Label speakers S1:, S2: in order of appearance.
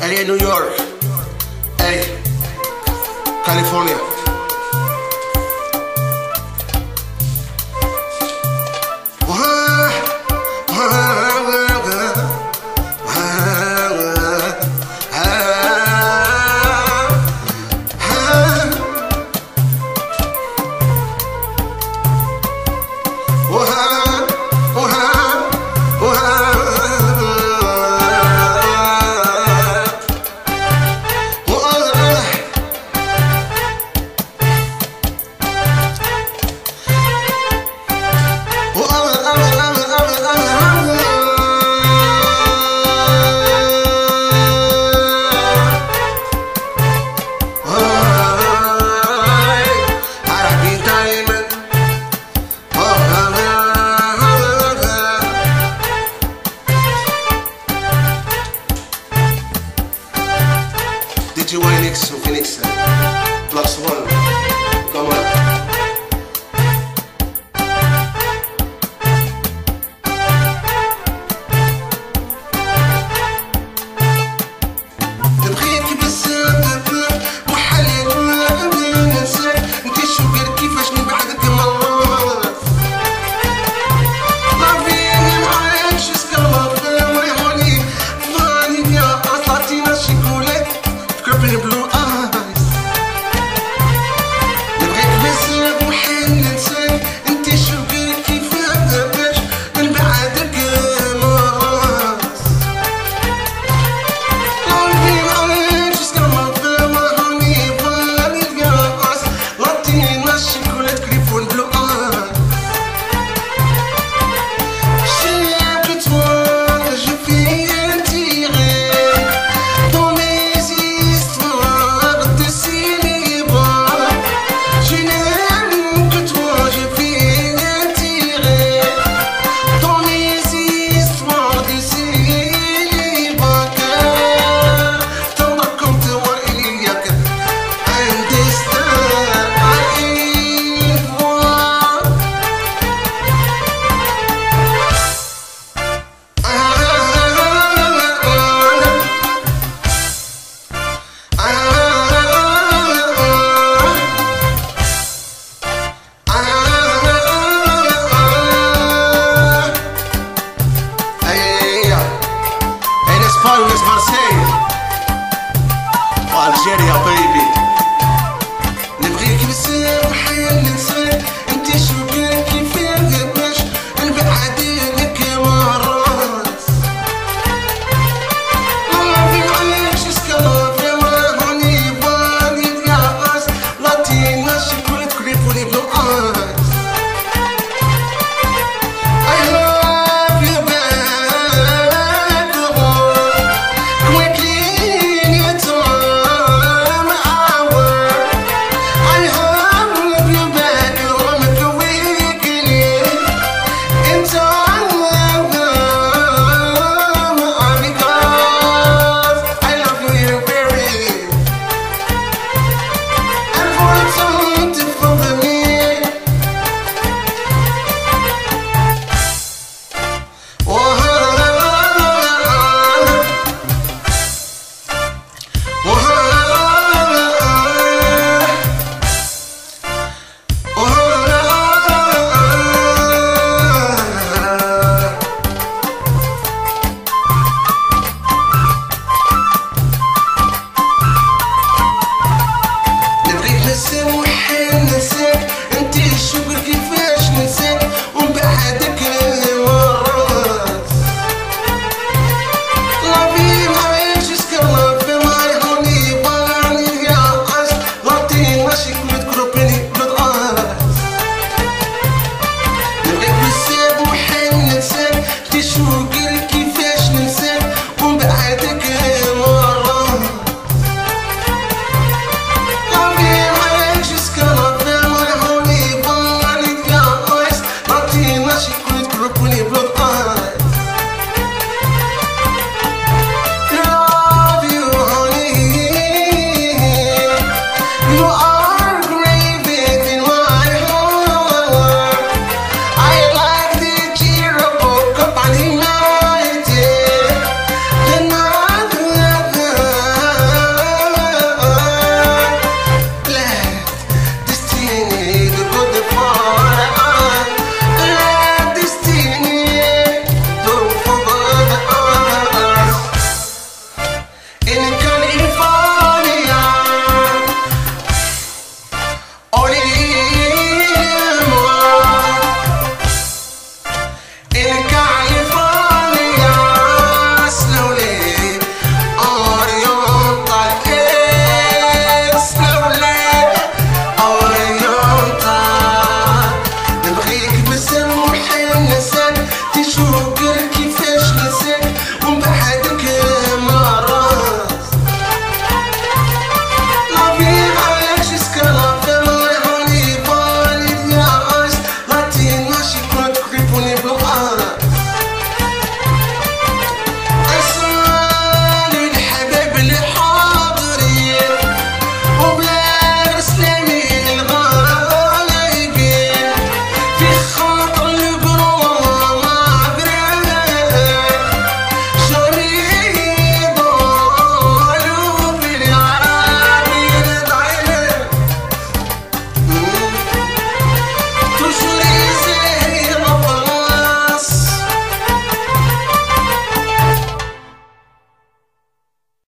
S1: LA, New York. Hey, California. Did you win it? So Phoenix eh? plus one.